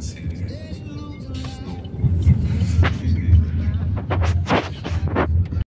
see you.